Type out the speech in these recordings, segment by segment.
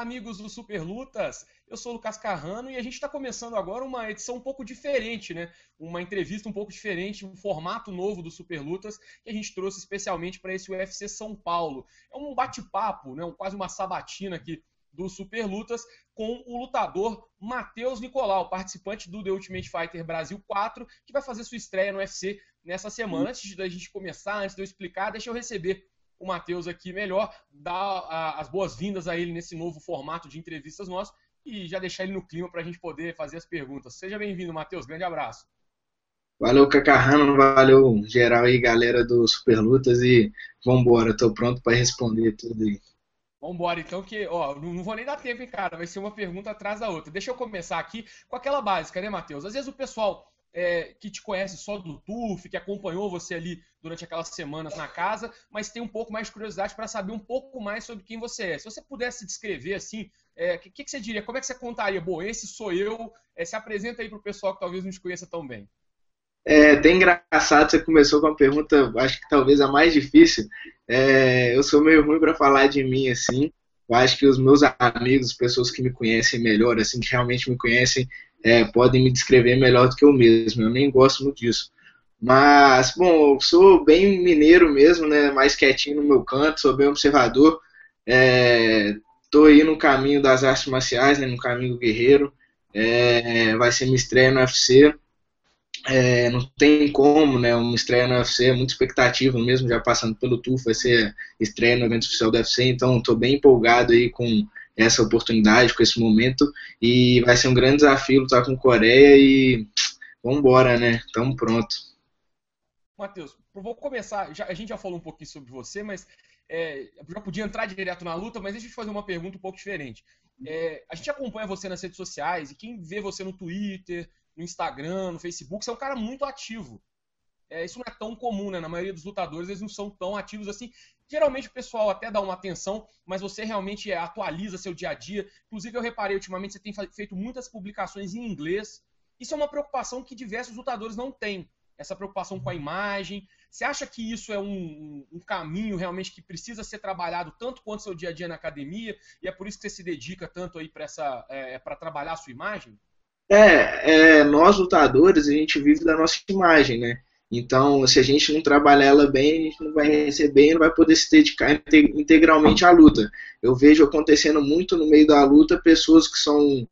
Olá, amigos do Super Lutas. Eu sou o Lucas Carrano e a gente está começando agora uma edição um pouco diferente, né? Uma entrevista um pouco diferente, um formato novo do Super Lutas que a gente trouxe especialmente para esse UFC São Paulo. É um bate-papo, né? quase uma sabatina aqui do Super Lutas com o lutador Matheus Nicolau, participante do The Ultimate Fighter Brasil 4, que vai fazer sua estreia no UFC nessa semana. Antes da gente começar, antes de eu explicar, deixa eu receber o Matheus aqui melhor, dar a, as boas-vindas a ele nesse novo formato de entrevistas nosso e já deixar ele no clima para a gente poder fazer as perguntas. Seja bem-vindo, Matheus. Grande abraço. Valeu, Cacarrano. Valeu, geral aí, galera do Super Lutas. E vambora, tô pronto para responder tudo aí. Vambora, então, que, ó, não vou nem dar tempo, hein, cara. Vai ser uma pergunta atrás da outra. Deixa eu começar aqui com aquela básica, né, Matheus? Às vezes o pessoal é, que te conhece só do TUF, que acompanhou você ali durante aquelas semanas na casa, mas tem um pouco mais de curiosidade para saber um pouco mais sobre quem você é. Se você pudesse descrever assim, o é, que, que, você diria? Como é que você contaria? Bom, esse sou eu. É, se apresenta aí para o pessoal que talvez não te conheça tão bem. É até engraçado, você começou com uma pergunta, acho que talvez a mais difícil. É, eu sou meio ruim para falar de mim assim. Eu acho que os meus amigos, pessoas que me conhecem melhor, assim, que realmente me conhecem, é, podem me descrever melhor do que eu mesmo. Eu nem gosto muito disso. Mas, bom, eu sou bem mineiro mesmo, né? Mais quietinho no meu canto, sou bem observador. É, aí no caminho das artes marciais, né? No caminho guerreiro. É, vai ser minha estreia no UFC. É, não tem como, né? Uma estreia no UFC é muita expectativa mesmo, já passando pelo TUF, vai ser estreia no evento oficial do UFC, então estou bem empolgado aí com essa oportunidade, com esse momento, e vai ser um grande desafio lutar com a Coreia e vamos embora, né? Estamos pronto. Matheus, vou começar, já, a gente já falou um pouquinho sobre você, mas é, já podia entrar direto na luta, mas deixa eu te fazer uma pergunta um pouco diferente. É, a gente acompanha você nas redes sociais, e quem vê você no Twitter, no Instagram, no Facebook, você é um cara muito ativo. É, isso não é tão comum, né? Na maioria dos lutadores, eles não são tão ativos assim. Geralmente o pessoal até dá uma atenção, mas você realmente é, atualiza seu dia a dia. Inclusive, eu reparei ultimamente, você tem feito muitas publicações em inglês. Isso é uma preocupação que diversos lutadores não têm. Essa preocupação com a imagem. Você acha que isso é um, um caminho realmente que precisa ser trabalhado tanto quanto seu dia a dia na academia? E é por isso que você se dedica tanto aí para é, trabalhar a sua imagem? É, é, nós lutadores, a gente vive da nossa imagem, né? Então, se a gente não trabalhar ela bem, a gente não vai receber e não vai poder se dedicar integralmente à luta. Eu vejo acontecendo muito no meio da luta pessoas que são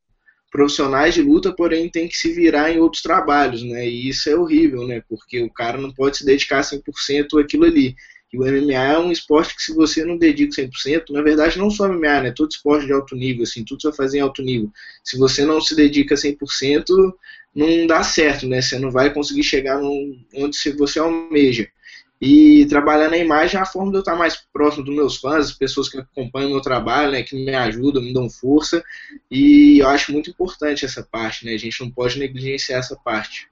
profissionais de luta, porém tem que se virar em outros trabalhos, né? E isso é horrível, né? Porque o cara não pode se dedicar 100% àquilo ali. E o MMA é um esporte que se você não dedica 100%, na verdade não só MMA, né? Todo esporte de alto nível, assim, tudo você vai fazer em alto nível. Se você não se dedica 100%, não dá certo, né? Você não vai conseguir chegar onde você almeja. E trabalhar na imagem é a forma de eu estar mais próximo dos meus fãs, as pessoas que acompanham o meu trabalho, né, que me ajudam, me dão força. E eu acho muito importante essa parte, né? A gente não pode negligenciar essa parte.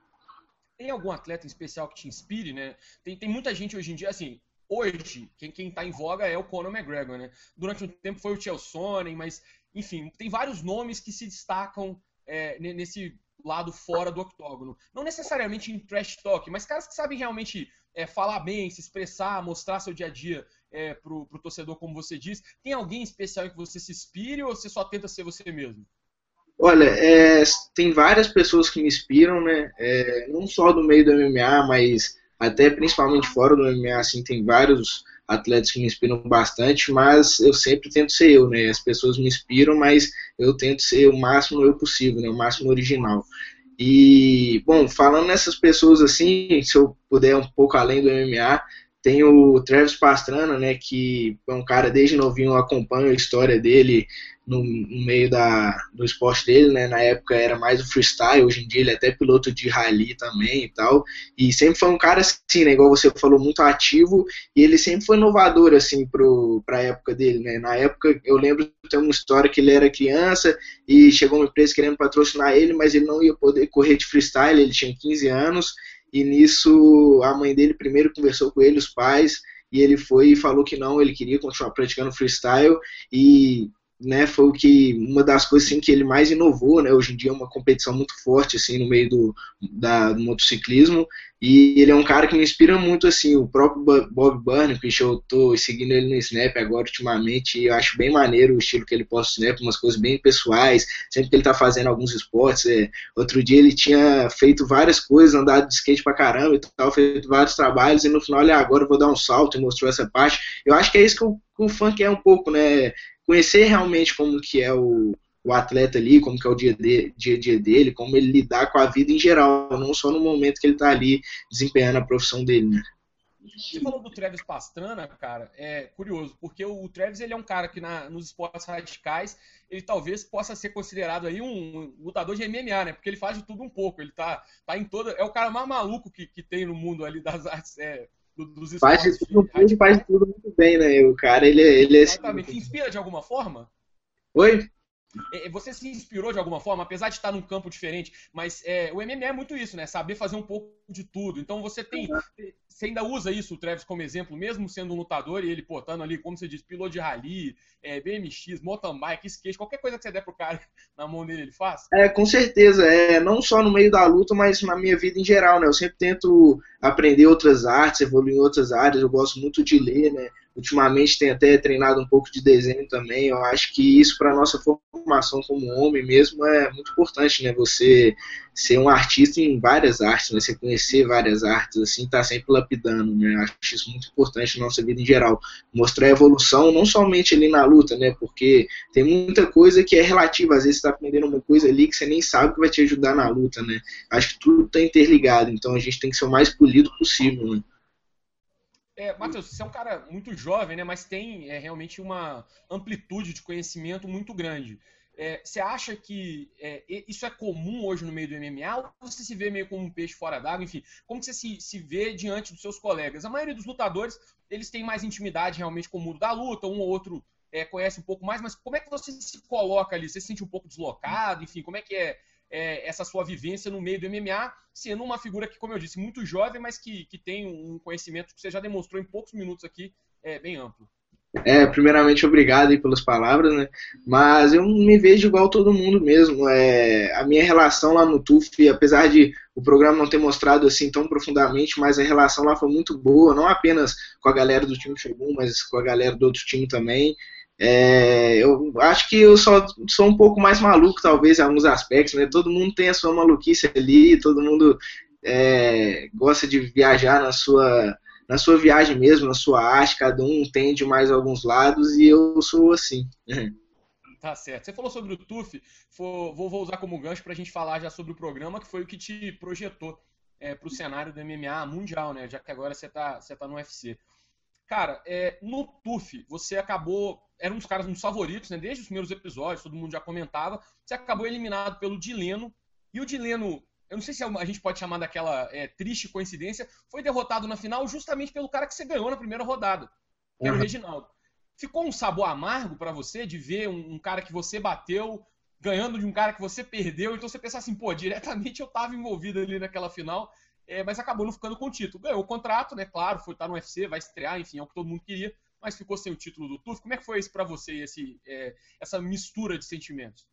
Tem algum atleta em especial que te inspire, né? Tem, tem muita gente hoje em dia, assim, hoje, quem, quem tá em voga é o Conor McGregor, né? Durante um tempo foi o Chael Sonnen, mas, enfim, tem vários nomes que se destacam é, nesse lado fora do octógono. Não necessariamente em trash talk, mas caras que sabem realmente é, falar bem, se expressar, mostrar seu dia a dia é, pro, pro torcedor, como você diz. Tem alguém especial em que você se inspire ou você só tenta ser você mesmo? Olha, é, tem várias pessoas que me inspiram, né? É, não só do meio do MMA, mas até principalmente fora do MMA, assim, tem vários atletas que me inspiram bastante, mas eu sempre tento ser eu, né? As pessoas me inspiram, mas eu tento ser o máximo eu possível, né? O máximo original. E, bom, falando nessas pessoas assim, se eu puder um pouco além do MMA, tem o Travis Pastrana, né, que é um cara desde novinho, eu acompanho a história dele no, no, meio da, do esporte dele, né, na época era mais o freestyle, hoje em dia ele é até piloto de rally também e tal, e sempre foi um cara assim, né, igual você falou, muito ativo, e ele sempre foi inovador, assim, pro, pra época dele, né, na época eu lembro ter uma história que ele era criança e chegou uma empresa querendo patrocinar ele, mas ele não ia poder correr de freestyle, ele tinha 15 anos, e nisso a mãe dele primeiro conversou com ele, os pais, e ele foi e falou que não, ele queria continuar praticando freestyle. E né, foi o que uma das coisas assim, que ele mais inovou, né, hoje em dia é uma competição muito forte assim no meio do, da, do motociclismo e ele é um cara que me inspira muito assim, o próprio Bob Burnham, que eu tô seguindo ele no Snap agora ultimamente e eu acho bem maneiro o estilo que ele posta no Snap, umas coisas bem pessoais, sempre que ele tá fazendo alguns esportes, é, outro dia ele tinha feito várias coisas, andado de skate pra caramba e tal, feito vários trabalhos e no final ele agora eu vou dar um salto e mostrou essa parte, eu acho que é isso que o, que o funk é um pouco, né, conhecer realmente como que é o, o atleta ali, como que é o dia, de, dia a dia dele, como ele lidar com a vida em geral, não só no momento que ele está ali desempenhando a profissão dele, né? Você falou do Travis Pastrana, cara, é curioso, porque o Travis ele é um cara que na, nos esportes radicais ele talvez possa ser considerado aí um lutador de MMA, né? Porque ele faz de tudo um pouco, ele tá, tá em toda. É o cara mais maluco que, que tem no mundo ali das artes, é, dos esportes. Faz de tudo, de faz tudo muito bem, né? O cara, ele, é, ele é. Exatamente. Te inspira de alguma forma? Oi? É, você se inspirou de alguma forma, apesar de estar num campo diferente, mas é, o MMA é muito isso, né? Saber fazer um pouco de tudo. Então você tem. Você ainda usa isso, o Travis, como exemplo, mesmo sendo um lutador e ele portando ali, como você diz, piloto de rally, é, BMX, mountain bike, skate, qualquer coisa que você der pro cara na mão dele, ele faz? É, com certeza. É, não só no meio da luta, mas na minha vida em geral, né? Eu sempre tento aprender outras artes, evoluir em outras áreas. Eu gosto muito de ler, né? Ultimamente tem até treinado um pouco de desenho também. Eu acho que isso para nossa formação como homem mesmo é muito importante, né? Você ser um artista em várias artes, né? Você conhecer várias artes, assim, tá sempre lapidando, né? Acho isso muito importante na nossa vida em geral. Mostrar a evolução, não somente ali na luta, né? Porque tem muita coisa que é relativa. Às vezes você tá aprendendo uma coisa ali que você nem sabe que vai te ajudar na luta, né? Acho que tudo tá interligado. Então a gente tem que ser o mais polido possível, né? É, Matheus, você é um cara muito jovem, né? Mas tem é, realmente uma amplitude de conhecimento muito grande. É, você acha que é, isso é comum hoje no meio do MMA ou você se vê meio como um peixe fora d'água? Enfim, como você se, se vê diante dos seus colegas? A maioria dos lutadores, eles têm mais intimidade realmente com o mundo da luta, um ou outro é, conhece um pouco mais, mas como é que você se coloca ali? Você se sente um pouco deslocado? Enfim, como é que é é, essa sua vivência no meio do MMA, sendo uma figura que, como eu disse, muito jovem, mas que, que tem um conhecimento que você já demonstrou em poucos minutos aqui, é, bem amplo. É, primeiramente, obrigado aí pelas palavras, né? Mas eu me vejo igual todo mundo mesmo. É, a minha relação lá no TUF, apesar de o programa não ter mostrado assim tão profundamente, mas a relação lá foi muito boa, não apenas com a galera do time Shogun, mas com a galera do outro time também. É, eu acho que eu só sou um pouco mais maluco, talvez, em alguns aspectos, né? Todo mundo tem a sua maluquice ali, todo mundo é, gosta de viajar na sua, na sua viagem mesmo, na sua arte, cada um tende mais alguns lados e eu sou assim. Tá certo. Você falou sobre o TUF, vou, vou usar como gancho para a gente falar já sobre o programa, que foi o que te projetou é, para o cenário do MMA mundial, né? Já que agora você está você tá no UFC. Cara, é, no TUF, você acabou. Era um dos caras dos favoritos, né? Desde os primeiros episódios, todo mundo já comentava. Você acabou eliminado pelo Dileno. E o Dileno, eu não sei se é a gente pode chamar daquela é, triste coincidência, foi derrotado na final justamente pelo cara que você ganhou na primeira rodada, que era o Reginaldo. Ficou um sabor amargo para você de ver um, um, cara que você bateu ganhando de um cara que você perdeu, então você pensar assim, pô, diretamente eu tava envolvido ali naquela final é, mas acabou não ficando com o título. Ganhou o contrato, né? Claro, foi estar tá no UFC, vai estrear, enfim, é o que todo mundo queria, mas ficou sem o título do TUF. Como é que foi isso para você, esse, é, essa mistura de sentimentos?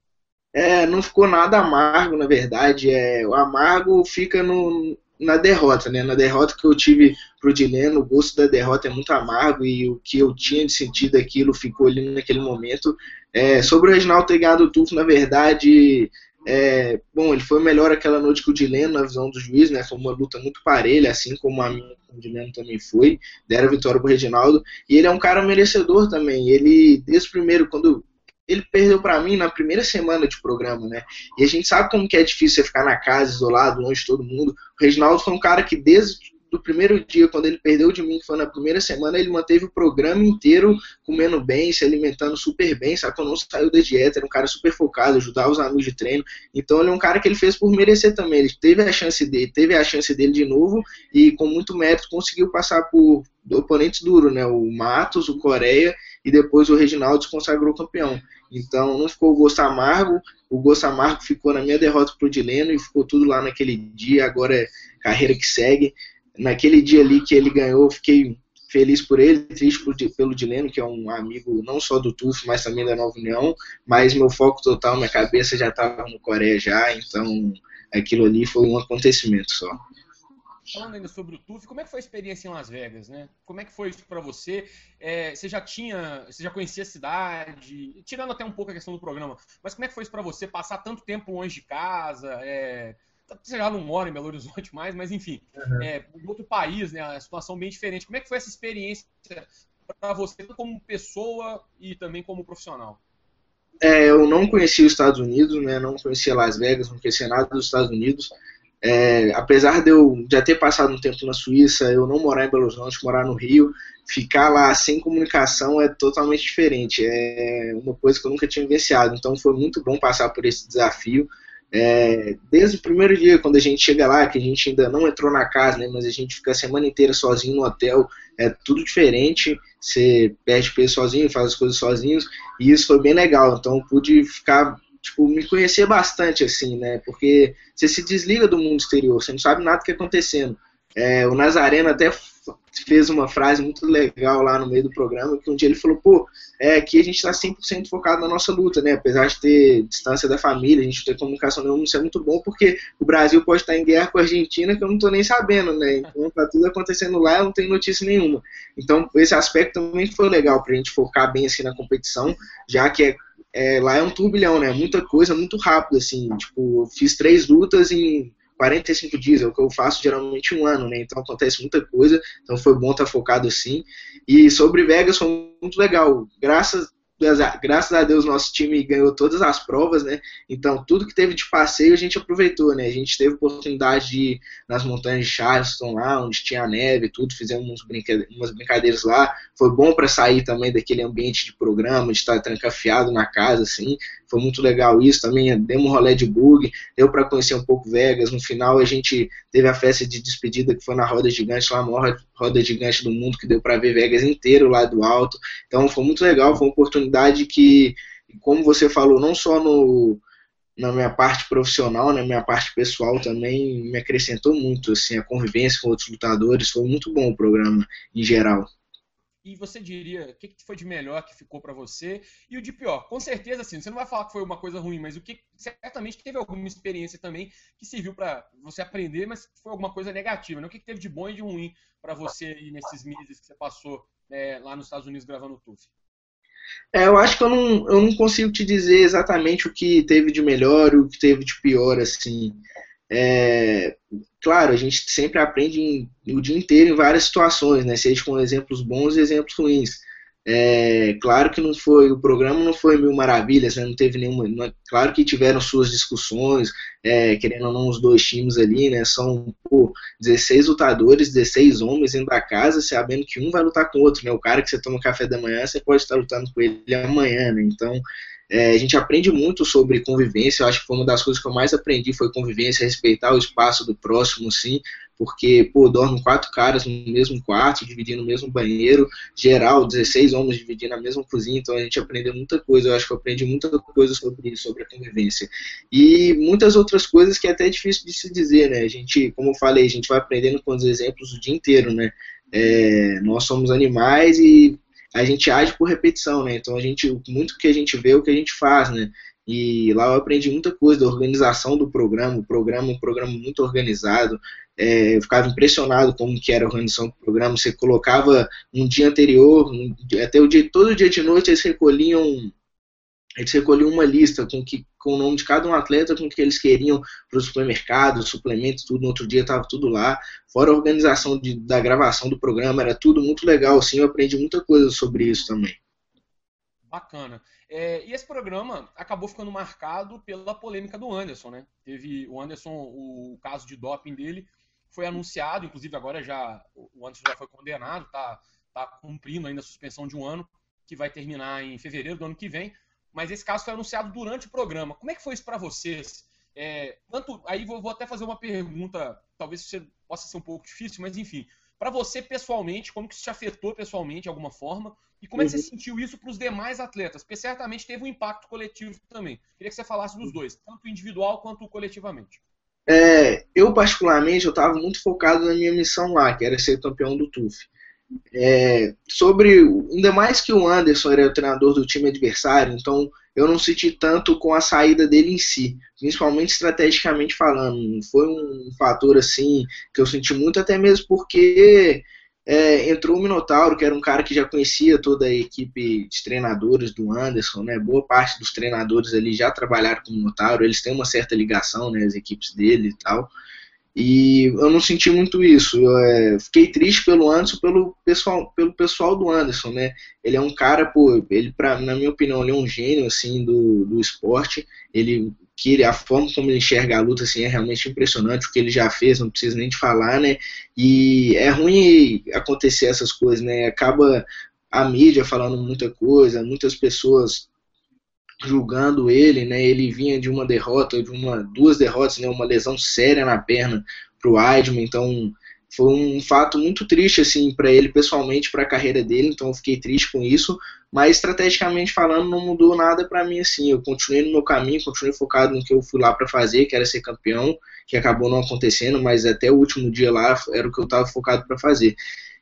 É, não ficou nada amargo, na verdade. É, o amargo fica no, na derrota, né? Na derrota que eu tive pro Dileno, o gosto da derrota é muito amargo e o que eu tinha de sentido aquilo ficou ali naquele momento. É, sobre o Reginaldo ter ganhado o TUF, na verdade, é, bom, ele foi melhor aquela noite que o Dileno, na visão do juiz, né? Foi uma luta muito parelha, assim como a minha com o Dileno também foi. Deram vitória pro Reginaldo. E ele é um cara merecedor também. Ele, desde o primeiro, quando. Ele perdeu para mim na primeira semana de programa, né? E a gente sabe como que é difícil você ficar na casa, isolado, longe de todo mundo. O Reginaldo foi um cara que, desde do primeiro dia, quando ele perdeu de mim, que foi na primeira semana, ele manteve o programa inteiro comendo bem, se alimentando super bem? Quando não saiu da dieta, era um cara super focado, ajudar os amigos de treino. Então ele é um cara que ele fez por merecer também. Ele teve a chance dele, teve a chance dele de novo e com muito mérito conseguiu passar por oponentes duros, né? O Matos, o Coreia e depois o Reginaldo se consagrou campeão. Então não ficou o gosto amargo, o gosto amargo ficou na minha derrota pro Dileno e ficou tudo lá naquele dia, agora é carreira que segue naquele dia ali que ele ganhou, eu fiquei feliz por ele, triste por, pelo Dileno, que é um amigo não só do TUF, mas também da Nova União, mas meu foco total, minha cabeça já estava no Coreia já, então aquilo ali foi um acontecimento só. Falando ainda sobre o TUF, como é que foi a experiência em Las Vegas, né? Como é que foi isso para você? É, você já tinha, você já conhecia a cidade, tirando até um pouco a questão do programa, mas como é que foi isso para você passar tanto tempo longe de casa? É, você já não mora em Belo Horizonte mais, mas enfim, uhum. é, outro país, né, a situação bem diferente. Como é que foi essa experiência para você, como pessoa e também como profissional? É, eu não conhecia os Estados Unidos, né, não conhecia Las Vegas, não conhecia nada dos Estados Unidos. É, apesar de eu já ter passado um tempo na Suíça, eu não morar em Belo Horizonte, morar no Rio, ficar lá sem comunicação é totalmente diferente. É uma coisa que eu nunca tinha vivenciado. Então foi muito bom passar por esse desafio. É, desde o primeiro dia, quando a gente chega lá, que a gente ainda não entrou na casa, né, mas a gente fica a semana inteira sozinho no hotel, é tudo diferente. Você perde peso sozinho, faz as coisas sozinhos, e isso foi bem legal. Então pude ficar, tipo, me conhecer bastante, assim, né, porque você se desliga do mundo exterior, você não sabe nada que está acontecendo. É, o Nazareno até fez uma frase muito legal lá no meio do programa, que um dia ele falou, pô, é, aqui a gente está 100% focado na nossa luta, né, apesar de ter distância da família, a gente não ter comunicação nenhuma, isso é muito bom, porque o Brasil pode estar em guerra com a Argentina, que eu não estou nem sabendo, né, então tá tudo acontecendo lá, eu não tenho notícia nenhuma. Então, esse aspecto também foi legal para a gente focar bem assim na competição, já que é, é, lá é um turbilhão, né, muita coisa, muito rápido, assim, tipo, fiz três lutas em 45 dias, é o que eu faço geralmente um ano, né? Então acontece muita coisa, então foi bom estar focado assim. E sobre Vegas foi muito legal. Graças graças a Deus nosso time ganhou todas as provas, né? Então tudo que teve de passeio a gente aproveitou, né? A gente teve oportunidade de ir nas montanhas de Charleston lá, onde tinha neve, tudo, fizemos uns umas brincadeiras lá. Foi bom para sair também daquele ambiente de programa, de estar trancafiado na casa, assim. Foi muito legal isso também. Demos um rolê de bug, deu para conhecer um pouco Vegas. No final a gente teve a festa de despedida que foi na roda gigante, lá a maior roda gigante do mundo, que deu para ver Vegas inteiro lá do alto. Então foi muito legal, foi uma oportunidade que, como você falou, não só no na minha parte profissional, na minha parte pessoal também me acrescentou muito, assim, a convivência com outros lutadores, foi muito bom o programa em geral. E você diria, o que foi de melhor que ficou para você e o de pior? Com certeza, assim, você não vai falar que foi uma coisa ruim, mas o que certamente teve alguma experiência também que serviu para você aprender, mas foi alguma coisa negativa, né? O que teve de bom e de ruim para você nesses meses que você passou é, lá nos Estados Unidos gravando o TUF? É, eu acho que eu não, eu não consigo te dizer exatamente o que teve de melhor e o que teve de pior, assim. É, claro, a gente sempre aprende em, o dia inteiro em várias situações, né? Seja com exemplos bons e exemplos ruins. É, claro que não foi, o programa não foi mil maravilhas, né? não teve nenhuma. Não, é, claro que tiveram suas discussões, é, querendo ou não, os dois times ali, né? São pô, 16 lutadores, 16 homens dentro da casa, sabendo que um vai lutar com o outro, né? O cara que você toma café da manhã, você pode estar lutando com ele amanhã, né? Então, é, a gente aprende muito sobre convivência, eu acho que foi uma das coisas que eu mais aprendi foi convivência, respeitar o espaço do próximo, sim, porque, pô, dormem quatro caras no mesmo quarto, dividindo o mesmo banheiro, geral, 16 homens dividindo a mesma cozinha, então a gente aprendeu muita coisa, eu acho que eu aprendi muita coisa sobre sobre a convivência. E muitas outras coisas que é até difícil de se dizer, né, a gente, como eu falei, a gente vai aprendendo com os exemplos o dia inteiro, né, é, nós somos animais e a gente age por repetição, né? Então a gente, muito que a gente vê é o que a gente faz, né? E lá eu aprendi muita coisa da organização do programa, o programa um programa muito organizado. É, eu ficava impressionado como que era a organização do programa. Você colocava um dia anterior, um, até o dia, todo dia de noite eles recolhiam eles recolhiam uma lista com, que, com o nome de cada um atleta, com o que eles queriam para o supermercado, suplementos, tudo. No outro dia estava tudo lá. Fora a organização de, da gravação do programa, era tudo muito legal. Assim, eu aprendi muita coisa sobre isso também. Bacana. É, e esse programa acabou ficando marcado pela polêmica do Anderson, né? Teve o Anderson, o, caso de doping dele foi anunciado, inclusive agora já o Anderson já foi condenado, tá, tá cumprindo ainda a suspensão de um ano, que vai terminar em fevereiro do ano que vem mas esse caso foi anunciado durante o programa. Como é que foi isso para vocês? É, tanto, aí vou, vou, até fazer uma pergunta, talvez você possa ser um pouco difícil, mas enfim. Para você pessoalmente, como que isso te afetou pessoalmente de alguma forma? E como é que você uhum. sentiu isso para os demais atletas? Porque certamente teve um impacto coletivo também. Queria que você falasse dos dois, tanto individual quanto coletivamente. É, eu, particularmente, eu estava muito focado na minha missão lá, que era ser campeão do TUF. É, sobre, ainda mais que o Anderson era o treinador do time adversário, então eu não senti tanto com a saída dele em si, principalmente estrategicamente falando. Foi um fator assim que eu senti muito, até mesmo porque é, entrou o Minotauro, que era um cara que já conhecia toda a equipe de treinadores do Anderson, né? Boa parte dos treinadores ali já trabalharam com o Minotauro, eles têm uma certa ligação, né? As equipes dele e tal. E eu não senti muito isso. Eu, é, fiquei triste pelo Anderson, pelo pessoal, pelo pessoal do Anderson, né? Ele é um cara, pô, ele pra, na minha opinião, ele é um gênio assim do, do esporte. Ele que ele, a forma como ele enxerga a luta assim é realmente impressionante o que ele já fez, não precisa nem de falar, né? E é ruim acontecer essas coisas, né? Acaba a mídia falando muita coisa, muitas pessoas julgando ele, né? Ele vinha de uma derrota, de uma duas derrotas, né? Uma lesão séria na perna para o Weidman, então foi um fato muito triste assim para ele pessoalmente, para a carreira dele. Então eu fiquei triste com isso, mas estrategicamente falando não mudou nada para mim assim. Eu continuei no meu caminho, continuei focado no que eu fui lá para fazer, que era ser campeão, que acabou não acontecendo, mas até o último dia lá era o que eu estava focado para fazer.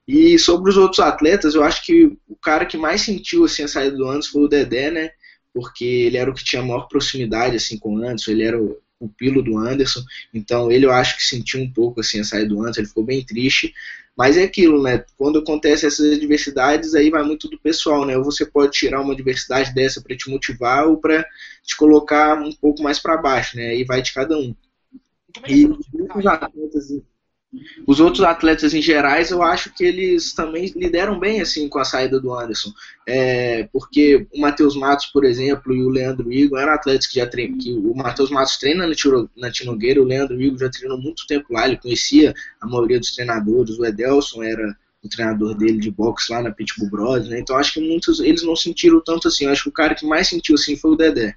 E sobre os outros atletas, eu acho que o cara que mais sentiu assim a saída do Anderson foi o Dedé, né? Porque ele era o que tinha maior proximidade assim com o Anderson, ele era o pupilo do Anderson, então ele eu acho que sentiu um pouco assim a saída do Anderson, ele ficou bem triste, mas é aquilo, né? Quando acontece essas adversidades, aí vai muito do pessoal, né? Ou você pode tirar uma adversidade dessa para te motivar ou para te colocar um pouco mais para baixo, né? Aí vai de cada um. E, é os atletas, os outros atletas em gerais, eu acho que eles também lideram bem assim com a saída do Anderson. É, porque o Matheus Matos, por exemplo, e o Leandro Igor eram atletas que já treinam. Que o Matheus Matos treina na, Tinogueira, o Leandro Igor já treinou muito tempo lá, ele conhecia a maioria dos treinadores, o Edelson era o treinador dele de boxe lá na Pitbull Bros, né? Então acho que muitos eles não sentiram tanto assim. Eu acho que o cara que mais sentiu assim foi o Dedé.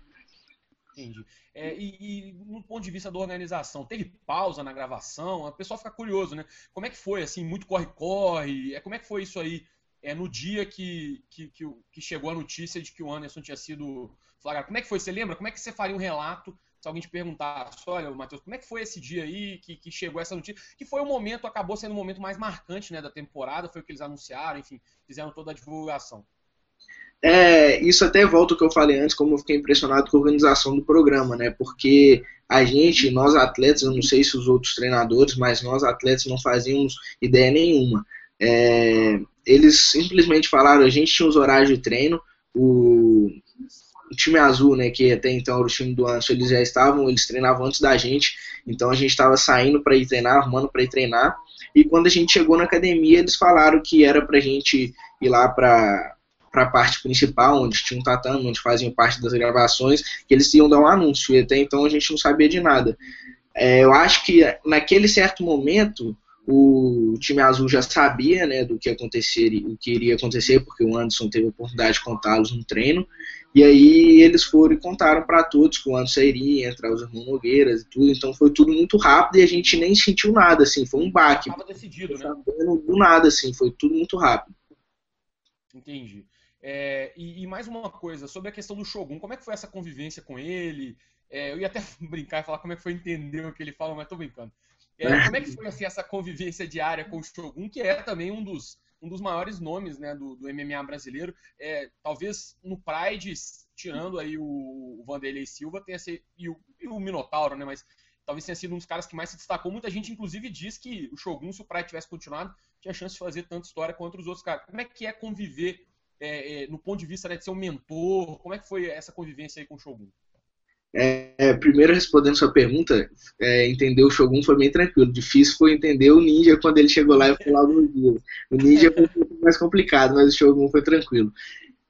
Entendi. É, e, e no ponto de vista da organização, teve pausa na gravação? O pessoal fica curioso, né? Como é que foi, assim, muito corre-corre? É, como é que foi isso aí é, no dia que, que, que, que, chegou a notícia de que o Anderson tinha sido flagrado? Como é que foi? Você lembra? Como é que você faria um relato se alguém te perguntasse, olha, Matheus, como é que foi esse dia aí que, que chegou essa notícia? Que foi o momento, acabou sendo o momento mais marcante né, da temporada, foi o que eles anunciaram, enfim, fizeram toda a divulgação. É, isso até volta ao que eu falei antes, como eu fiquei impressionado com a organização do programa, né? Porque a gente, nós atletas, eu não sei se os outros treinadores, mas nós atletas não fazíamos ideia nenhuma. É, eles simplesmente falaram, a gente tinha os horários de treino, o, o, time azul, né, que até então era o time do Anso, eles já estavam, eles treinavam antes da gente, então a gente estava saindo para ir treinar, arrumando para ir treinar, e quando a gente chegou na academia, eles falaram que era para a gente ir lá para para a parte principal, onde tinha um tatame, onde faziam parte das gravações, que eles iam dar um anúncio, e até então a gente não sabia de nada. É, eu acho que naquele certo momento o time azul já sabia né, do que acontecer, o que iria acontecer, porque o Anderson teve a oportunidade de contá-los no treino, e aí eles foram e contaram para todos que o Anderson iria entrar os irmãos Nogueiras e tudo, então foi tudo muito rápido e a gente nem sentiu nada, assim, foi um baque. Estava decidido, né? Do nada, assim, foi tudo muito rápido. Entendi. É, e, e, mais uma coisa, sobre a questão do Shogun, como é que foi essa convivência com ele? É, eu ia até brincar e falar como é que foi entender o que ele fala, mas tô brincando. É, como é que foi assim, essa convivência diária com o Shogun, que é também um dos, um dos maiores nomes né, do, do MMA brasileiro? É, talvez no Pride, tirando aí o, o Vanderlei Silva, tenha sido, e, o, e o Minotauro, né? Mas talvez tenha sido um dos caras que mais se destacou. Muita gente, inclusive, diz que o Shogun, se o Pride tivesse continuado, tinha chance de fazer tanta história contra os outros caras. Como é que é conviver é, é, no ponto de vista né, de ser um mentor? Como é que foi essa convivência aí com o Shogun? É, primeiro respondendo sua pergunta, é, entender o Shogun foi bem tranquilo. Difícil foi entender o Ninja quando ele chegou lá e falou alguns dias. O Ninja foi um pouco mais complicado, mas o Shogun foi tranquilo.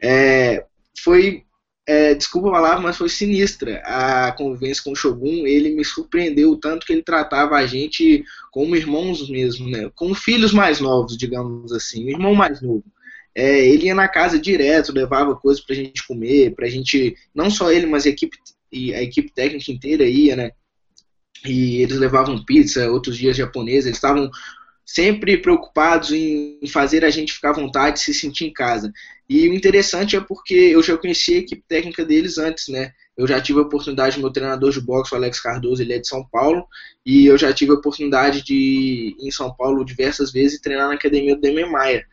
É, foi, é, desculpa palavra, mas foi sinistra a convivência com o Shogun. Ele me surpreendeu o tanto que ele tratava a gente como irmãos mesmo, né? Como filhos mais novos, digamos assim. Um irmão mais novo. É, ele ia na casa direto, levava coisas pra gente comer, pra gente, não só ele, mas a equipe, a equipe técnica inteira ia, né? E eles levavam pizza, outros dias japoneses, eles estavam sempre preocupados em fazer a gente ficar à vontade, se sentir em casa. E o interessante é porque eu já conhecia a equipe técnica deles antes, né? Eu já tive a oportunidade, meu treinador de boxe, o Alex Cardoso, ele é de São Paulo, e eu já tive a oportunidade de ir em São Paulo diversas vezes e treinar na academia do Demi Maia.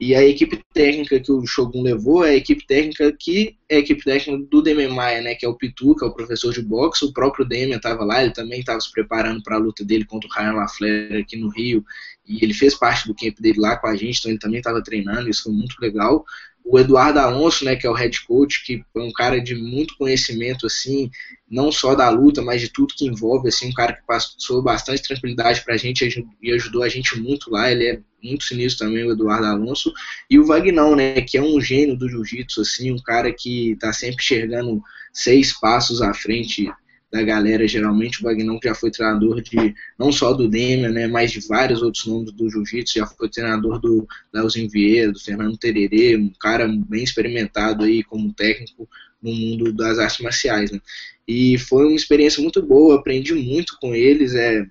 E a equipe técnica que o Shogun levou é a equipe técnica que é a equipe técnica do Demian Maia, né, que é o Pitu, que é o professor de boxe. O próprio Demian estava lá, ele também estava se preparando para a luta dele contra o Ryan LaFleur aqui no Rio. E ele fez parte do camp dele lá com a gente, então ele também estava treinando, isso foi muito legal o Eduardo Alonso, né, que é o head coach, que é um cara de muito conhecimento, assim, não só da luta, mas de tudo que envolve, assim, um cara que passou bastante tranquilidade pra gente e ajudou a gente muito lá, ele é muito sinistro também, o Eduardo Alonso, e o Vagnão, né, que é um gênio do jiu-jitsu, assim, um cara que tá sempre enxergando seis passos à frente da galera. Geralmente o Vagnão já foi treinador de não só do Demian, né, mas de vários outros nomes do Jiu-Jitsu, já foi treinador do Leozinho Vieira, do Fernando Tererê, um cara bem experimentado aí como técnico no mundo das artes marciais, né? E foi uma experiência muito boa, aprendi muito com eles, é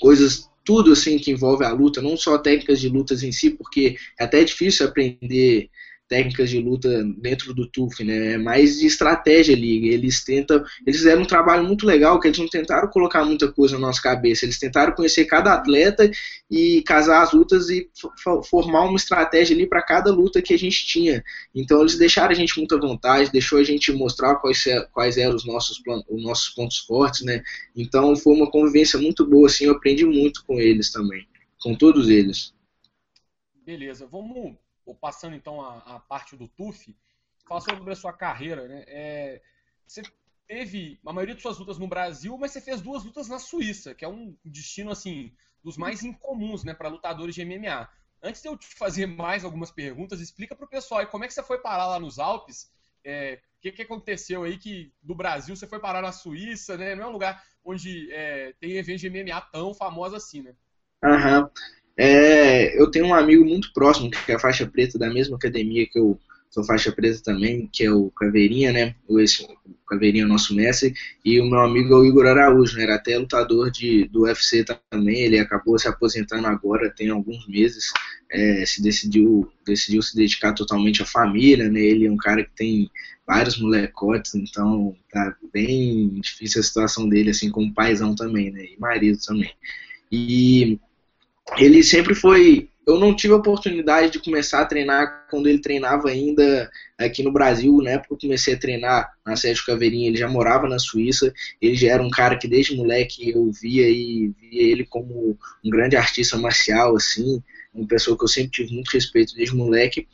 coisas tudo assim que envolve a luta, não só técnicas de lutas em si, porque é até difícil aprender técnicas de luta dentro do TUF, né? É mais de estratégia ali. Eles tentam, eles fizeram um trabalho muito legal que eles não tentaram colocar muita coisa na nossa cabeça. Eles tentaram conhecer cada atleta e casar as lutas e formar uma estratégia ali para cada luta que a gente tinha. Então eles deixaram a gente muito à vontade, deixou a gente mostrar quais, quais eram os nossos, os nossos pontos fortes, né? Então foi uma convivência muito boa, assim. Eu aprendi muito com eles também, com todos eles. Beleza, vamos passando então a, a parte do TUF, fala sobre a sua carreira, né? É, você teve a maioria de suas lutas no Brasil, mas você fez duas lutas na Suíça, que é um destino assim dos mais incomuns, né, para lutadores de MMA. Antes de eu te fazer mais algumas perguntas, explica para o pessoal aí como é que você foi parar lá nos Alpes, o é, que, que aconteceu aí que do Brasil você foi parar na Suíça, né? Não é um lugar onde é, tem eventos de MMA tão famoso assim, né? Aham. Uhum. É, eu tenho um amigo muito próximo, que é faixa preta da mesma academia que eu sou faixa preta também, que é o Caveirinha, né? O, esse, o Caveirinha é o nosso mestre, e o meu amigo é o Igor Araújo, né? Era até lutador de, do UFC também, ele acabou se aposentando agora, tem alguns meses, é, se decidiu, decidiu se dedicar totalmente à família, né? Ele é um cara que tem vários molecotes, então tá bem difícil a situação dele, assim, como paizão também, né? E marido também. E ele sempre foi. Eu não tive a oportunidade de começar a treinar quando ele treinava ainda aqui no Brasil. Na época eu comecei a treinar na Sérgio Caveirinha, ele já morava na Suíça. Ele já era um cara que desde moleque eu via e via ele como um grande artista marcial, assim, uma pessoa que eu sempre tive muito respeito desde moleque.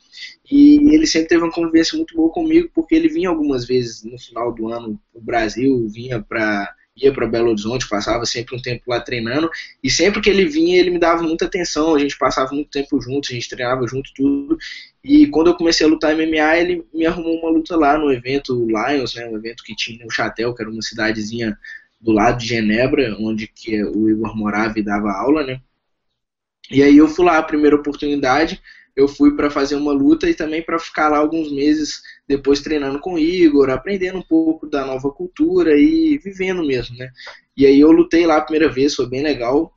E ele sempre teve uma convivência muito boa comigo, porque ele vinha algumas vezes no final do ano pro Brasil, vinha para ia para Belo Horizonte, passava sempre um tempo lá treinando, e sempre que ele vinha, ele me dava muita atenção, a gente passava muito tempo juntos, a gente treinava junto tudo, e quando eu comecei a lutar MMA, ele me arrumou uma luta lá no evento Lions, né, um evento que tinha no Chatel, que era uma cidadezinha do lado de Genebra, onde que o Igor morava e dava aula, né, e aí eu fui lá, a primeira oportunidade, eu fui para fazer uma luta e também para ficar lá alguns meses depois treinando com o Igor, aprendendo um pouco da nova cultura e vivendo mesmo, né? E aí eu lutei lá a primeira vez, foi bem legal.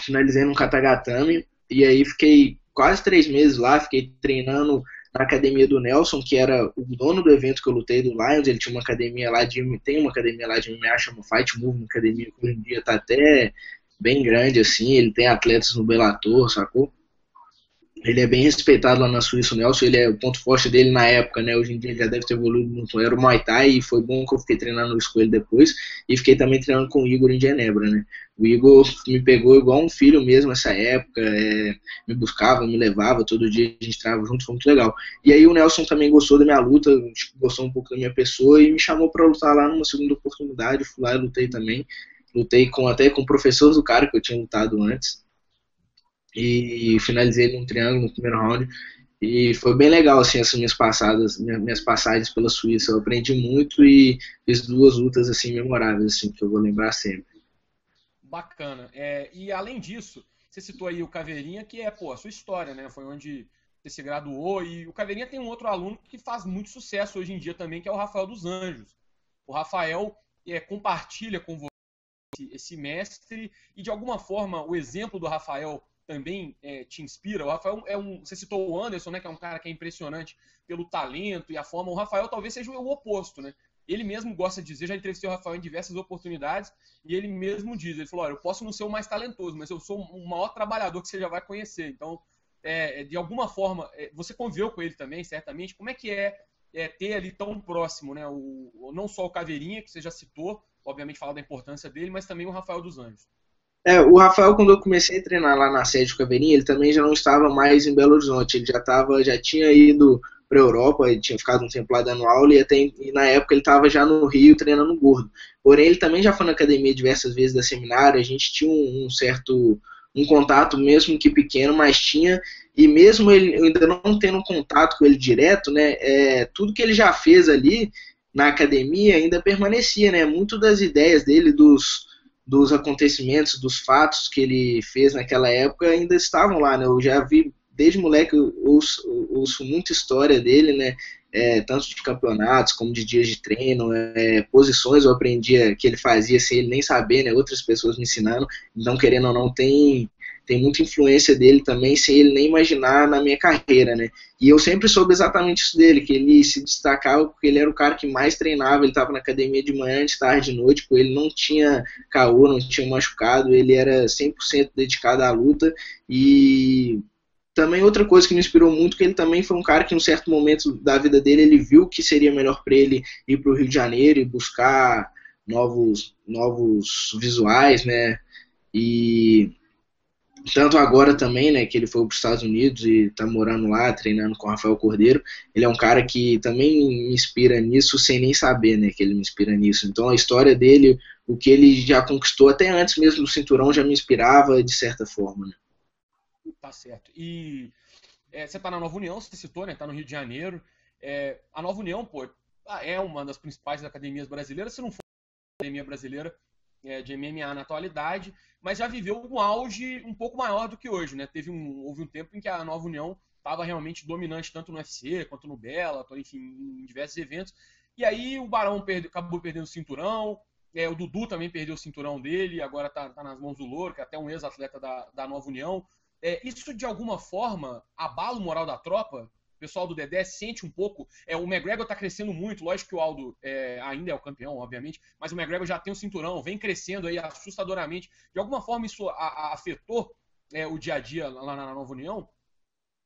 Finalizei no Katagatame e aí fiquei quase três meses lá, fiquei treinando na academia do Nelson, que era o dono do evento que eu lutei do Lions, ele tinha uma academia lá de tem uma academia lá de MMA, chama Fight Move, uma academia que hoje em dia tá até bem grande assim, ele tem atletas no Bellator, sacou? Ele é bem respeitado lá na Suíça, o Nelson, ele é o ponto forte dele na época, né? Hoje em dia já deve ter evoluído muito. Era o Muay Thai e foi bom que eu fiquei treinando com ele depois. E fiquei também treinando com o Igor em Genebra, né? O Igor me pegou igual um filho mesmo nessa época, é, me buscava, me levava, todo dia a gente treinava junto, foi muito legal. E aí o Nelson também gostou da minha luta, gostou um pouco da minha pessoa e me chamou para lutar lá numa segunda oportunidade. Fui lá e lutei também. Lutei com, até com o professor do cara que eu tinha lutado antes e finalizei num triângulo no primeiro round. E foi bem legal, assim, essas minhas passadas, minhas passagens pela Suíça. Eu aprendi muito e fiz duas lutas, assim, memoráveis, assim, que eu vou lembrar sempre. Bacana. É, e além disso, você citou aí o Caveirinha, que é, pô, a sua história, né? Foi onde você se graduou. E o Caveirinha tem um outro aluno que faz muito sucesso hoje em dia também, que é o Rafael dos Anjos. O Rafael é, compartilha com você esse mestre e, de alguma forma, o exemplo do Rafael também é, te inspira? O Rafael é um. Você citou o Anderson, né? Que é um cara que é impressionante pelo talento e a forma. O Rafael talvez seja o oposto, né? Ele mesmo gosta de dizer, já entrevistei o Rafael em diversas oportunidades, e ele mesmo diz, ele falou, olha, eu posso não ser o mais talentoso, mas eu sou o maior trabalhador que você já vai conhecer. Então, é, de alguma forma, é, você conviveu com ele também, certamente. Como é que é, é ter ali tão próximo, né? O, não só o Caveirinha, que você já citou, obviamente falar da importância dele, mas também o Rafael dos Anjos. É, o Rafael, quando eu comecei a treinar lá na sede do Caveirinha, ele também já não estava mais em Belo Horizonte, ele já tava, já tinha ido para a Europa, ele tinha ficado um tempo lá dando aula e, até, e na época ele estava já no Rio treinando gordo. Porém, ele também já foi na academia diversas vezes da seminário, a gente tinha um, um certo um contato, mesmo que pequeno, mas tinha, e mesmo ele ainda não tendo contato com ele direto, né, é, tudo que ele já fez ali na academia ainda permanecia, né, muito das ideias dele, dos, dos acontecimentos, dos fatos que ele fez naquela época ainda estavam lá, né, eu já vi desde moleque eu ouço, ouço muita história dele, né? É, tanto de campeonatos como de dias de treino, é, posições eu aprendia que ele fazia sem ele nem saber, né? Outras pessoas me ensinando. Então, querendo ou não, tem tem muita influência dele também, sem ele nem imaginar na minha carreira, né? E eu sempre soube exatamente isso dele, que ele se destacava porque ele era o cara que mais treinava, ele estava na academia de manhã, de tarde, de noite, porque ele não tinha caô, não tinha machucado, ele era 100% dedicado à luta e também outra coisa que me inspirou muito que ele também foi um cara que em um certo momento da vida dele ele viu que seria melhor para ele ir para o Rio de Janeiro e buscar novos novos visuais, né? E tanto agora também, né, que ele foi para os Estados Unidos e está morando lá, treinando com o Rafael Cordeiro, ele é um cara que também me inspira nisso sem nem saber, né, que ele me inspira nisso. Então a história dele, o que ele já conquistou até antes mesmo do cinturão já me inspirava de certa forma, né? Tá certo. E é, você tá na Nova União, você citou, né? Tá no Rio de Janeiro. É, a Nova União, pô, ah, é uma das principais academias brasileiras, se não for a academia brasileira é, de MMA na atualidade, mas já viveu um auge um pouco maior do que hoje, né? Teve um, houve um tempo em que a Nova União estava realmente dominante tanto no UFC quanto no Bela, enfim, em diversos eventos. E aí o Barão perde, acabou perdendo o cinturão, é, o Dudu também perdeu o cinturão dele, agora está tá nas mãos do Louro, que é até um ex-atleta da, da Nova União. É, isso de alguma forma abala o moral da tropa? O pessoal do Dedé sente um pouco. É, o McGregor está crescendo muito, lógico que o Aldo é, ainda é o campeão, obviamente, mas o McGregor já tem o cinturão, vem crescendo aí assustadoramente. De alguma forma isso a, a, afetou é, o dia a dia lá na Nova União?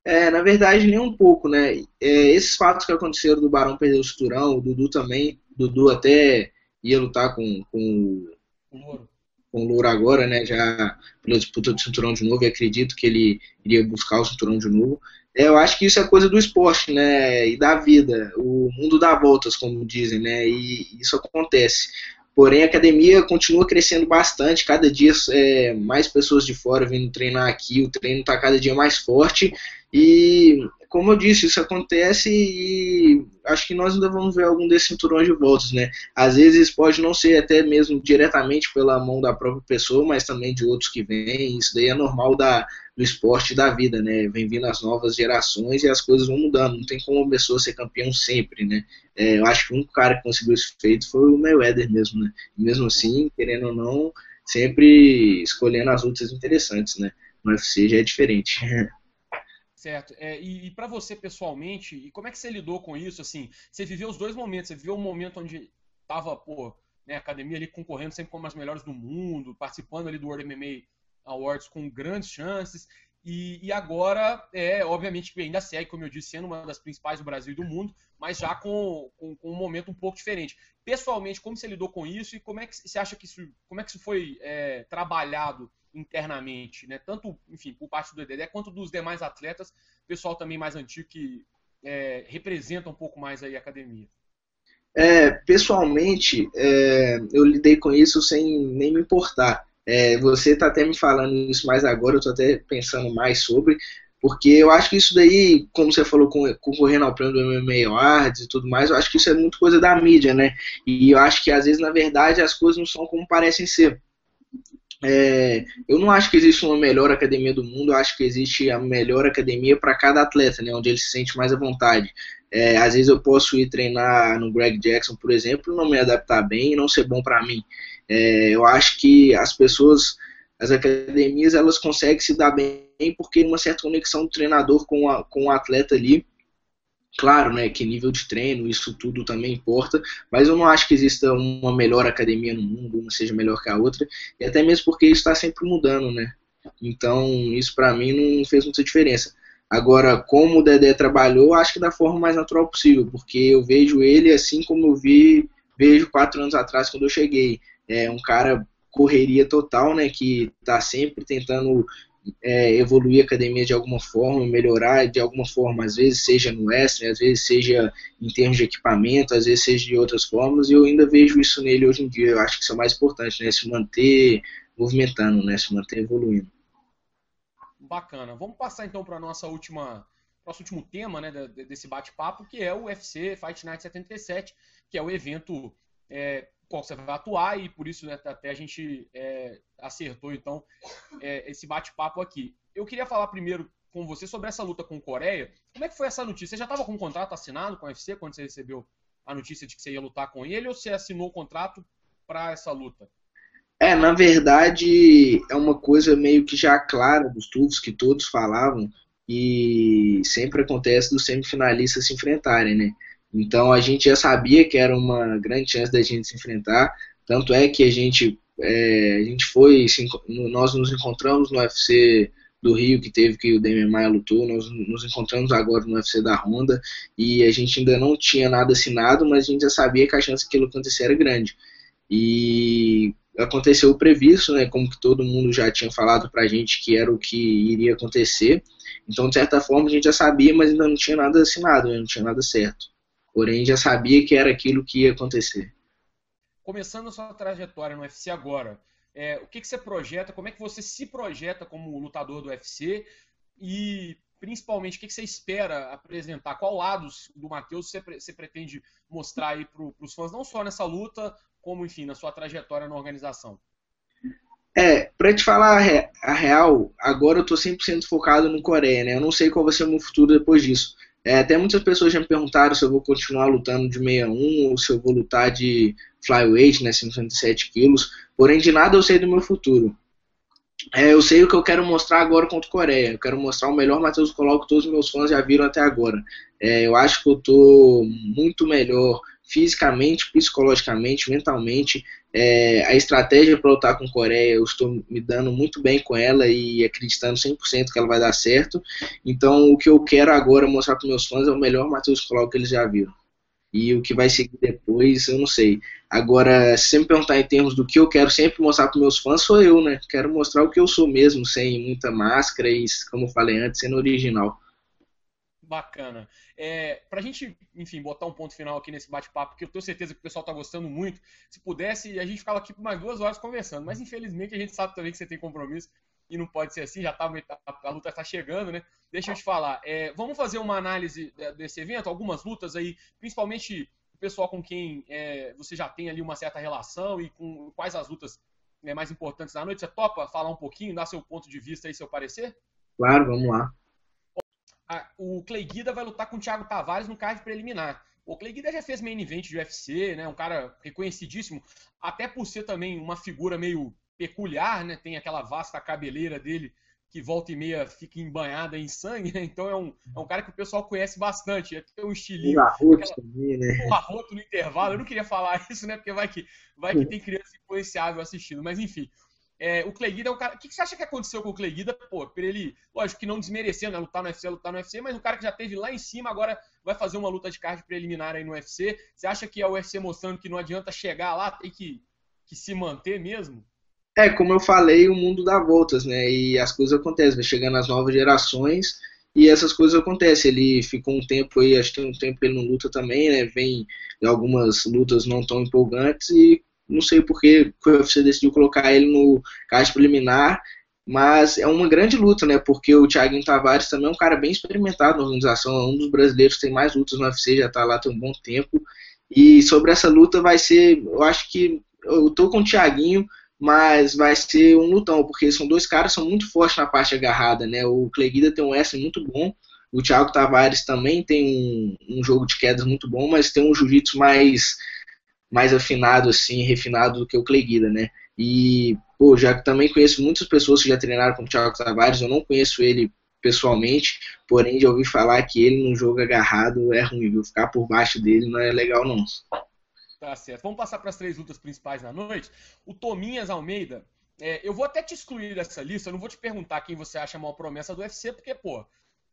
É, na verdade, nem um pouco, né? É, esses fatos que aconteceram do Barão perder o cinturão, o Dudu também, o Dudu até ia lutar com, com o Louro com o Louro agora, né, já pela disputa do cinturão de novo, e acredito que ele iria buscar o cinturão de novo. Eu acho que isso é coisa do esporte, né, e da vida. O mundo dá voltas, como dizem, né, e isso acontece. Porém, a academia continua crescendo bastante, cada dia é, mais pessoas de fora vindo treinar aqui, o treino está cada dia mais forte, e como eu disse, isso acontece e acho que nós ainda vamos ver algum desses cinturões de voltas, né? Às vezes pode não ser até mesmo diretamente pela mão da própria pessoa, mas também de outros que vêm. Isso daí é normal da, do esporte da vida, né? Vem vindo as novas gerações e as coisas vão mudando. Não tem como uma pessoa ser campeão sempre, né? É, eu acho que único cara que conseguiu isso feito foi o Mayweather mesmo, né? E mesmo assim, querendo ou não, sempre escolhendo as lutas interessantes, né? No UFC já é diferente. Certo. É, e, e para você pessoalmente, e como é que você lidou com isso? Assim, você viveu os dois momentos. Você viveu um momento onde tava, pô, né, academia ali concorrendo sempre como as melhores do mundo, participando ali do World MMA Awards com grandes chances. E, e, agora, é, obviamente, ainda segue, como eu disse, sendo uma das principais do Brasil e do mundo, mas já com, com, com, um momento um pouco diferente. Pessoalmente, como você lidou com isso e como é que você acha que isso, como é que isso foi é, trabalhado internamente, né? Tanto, enfim, por parte do Dedé quanto dos demais atletas, pessoal também mais antigo que é, representa um pouco mais aí a academia. É, pessoalmente, é, eu lidei com isso sem nem me importar. É, você está até me falando isso mais agora, eu estou até pensando mais sobre, porque eu acho que isso daí, como você falou, concorrendo ao prêmio do MMA Awards e tudo mais, eu acho que isso é muito coisa da mídia, né? E eu acho que às vezes, na verdade, as coisas não são como parecem ser. É, eu não acho que existe uma melhor academia do mundo, eu acho que existe a melhor academia para cada atleta, né, onde ele se sente mais à vontade. É, às vezes eu posso ir treinar no Greg Jackson, por exemplo, não me adaptar bem e não ser bom para mim. É, eu acho que as pessoas, as academias, elas conseguem se dar bem porque uma certa conexão do treinador com, a, com o atleta ali Claro, né, que nível de treino, isso tudo também importa, mas eu não acho que exista uma melhor academia no mundo, uma seja melhor que a outra, e até mesmo porque isso está sempre mudando, né? Então, isso para mim não fez muita diferença. Agora, como o Dedé trabalhou, acho que da forma mais natural possível, porque eu vejo ele assim como eu vi, vejo quatro anos atrás quando eu cheguei. É um cara correria total, né, que está sempre tentando é, evoluir a academia de alguma forma, melhorar de alguma forma, às vezes seja no extra, às vezes seja em termos de equipamento, às vezes seja de outras formas, e eu ainda vejo isso nele hoje em dia. Eu acho que isso é o mais importante, né, se manter movimentando, né, se manter evoluindo. Bacana. Vamos passar então para nossa última nosso último tema né, desse bate-papo, que é o UFC Fight Night 77, que é o evento é, qual você vai atuar e por isso né, até a gente é, acertou então é, esse bate-papo aqui. Eu queria falar primeiro com você sobre essa luta com Coreia. Como é que foi essa notícia? Você já estava com um contrato assinado com o UFC quando você recebeu a notícia de que você ia lutar com ele ou você assinou o contrato para essa luta? É, na verdade, é uma coisa meio que já clara dos tubos que todos falavam e sempre acontece dos semifinalistas se enfrentarem, né? Então a gente já sabia que era uma grande chance da gente se enfrentar, tanto é que a gente é, a gente foi, nós nos encontramos no UFC do Rio que teve que o Demian Maia lutou, nós nos encontramos agora no UFC da Honda e a gente ainda não tinha nada assinado, mas a gente já sabia que a chance que aquilo acontecer era grande. E aconteceu o previsto, né, como que todo mundo já tinha falado pra gente que era o que iria acontecer. Então, de certa forma, a gente já sabia, mas ainda não tinha nada assinado, né, não tinha nada certo. Porém, já sabia que era aquilo que ia acontecer. Começando a sua trajetória no UFC agora, é, o que, que você projeta, como é que você se projeta como lutador do UFC e principalmente o que, que você espera apresentar, qual lados do Matheus você, você pretende mostrar aí para os fãs, não só nessa luta, como, enfim, na sua trajetória na organização? É, pra te falar a real, agora eu tô 100% focado no Coreia, né? Eu não sei qual vai ser o meu futuro depois disso. É, até muitas pessoas já me perguntaram se eu vou continuar lutando de 61 ou se eu vou lutar de flyweight, né, 57 quilos. Porém, de nada eu sei do meu futuro. É, eu sei o que eu quero mostrar agora contra o Coreia. Eu quero mostrar o melhor Matheus Colau que todos os meus fãs já viram até agora. É, eu acho que eu tô muito melhor fisicamente, psicologicamente, mentalmente. É, a estratégia para lutar com a Coreia, eu estou me dando muito bem com ela e acreditando 100% que ela vai dar certo. Então, o que eu quero agora mostrar para meus fãs é o melhor Matheus Colau que eles já viram. E o que vai seguir depois, eu não sei. Agora, se me perguntar em termos do que eu quero sempre mostrar para meus fãs, sou eu, né? Quero mostrar o que eu sou mesmo, sem muita máscara e, como falei antes, sendo original. Bacana. É, para a gente, enfim, botar um ponto final aqui nesse bate-papo, que eu tenho certeza que o pessoal está gostando muito. Se pudesse, a gente ficava aqui por mais duas horas conversando. Mas infelizmente a gente sabe também que você tem compromisso e não pode ser assim. Já tá, a, luta está chegando, né? Deixa eu te falar. É, vamos fazer uma análise desse evento, algumas lutas aí, principalmente o pessoal com quem é, você já tem ali uma certa relação e com quais as lutas né, mais importantes da noite. Você topa falar um pouquinho, dar seu ponto de vista aí, seu parecer? Claro, vamos lá o Clay Guida vai lutar com o Thiago Tavares no card preliminar. O Clay Guida já fez main event de UFC, né? Um cara reconhecidíssimo, até por ser também uma figura meio peculiar, né? Tem aquela vasta cabeleira dele que volta e meia fica embanhada em sangue, né? Então é um, é um cara que o pessoal conhece bastante. É tem um estilinho. Um arroto também, né? Um arroto no intervalo. Eu não queria falar isso, né? Porque vai que, vai que tem criança influenciável assistindo. Mas enfim, é, o Clay Guida é um cara. O que, que, você acha que aconteceu com o Clay Guida? Pô, por ele, lógico que não desmerecendo, né? Lutar no UFC, lutar no UFC, mas um cara que já teve lá em cima, agora vai fazer uma luta de card preliminar aí no UFC. Você acha que é o UFC mostrando que não adianta chegar lá, tem que, que se manter mesmo? É, como eu falei, o mundo dá voltas, né? E as coisas acontecem, vai chegando as novas gerações e essas coisas acontecem. Ele ficou um tempo aí, acho que tem um tempo ele não luta também, né? Vem algumas lutas não tão empolgantes e não sei porque o UFC decidiu colocar ele no caixa preliminar, mas é uma grande luta, né? Porque o Thiago Tavares também é um cara bem experimentado na organização, é um dos brasileiros que tem mais lutas no UFC, já está lá tem um bom tempo. E sobre essa luta vai ser, eu acho que eu tô com o Thiaguinho, mas vai ser um lutão, porque são dois caras que são muito fortes na parte agarrada, né? O Cleguida tem um S muito bom, o Thiago Tavares também tem um, um jogo de quedas muito bom, mas tem um jiu-jitsu mais mais afinado, assim, refinado do que o Clay Guida, né? E, pô, já também conheço muitas pessoas que já treinaram com o Thiago Tavares, eu não conheço ele pessoalmente, porém de ouvir falar que ele num jogo agarrado é ruim, viu? Ficar por baixo dele não é legal, não. Tá certo. Vamos passar para as três lutas principais na noite. O Tominhas Almeida, é, eu vou até te excluir dessa lista, eu não vou te perguntar quem você acha a maior promessa do UFC, porque, pô,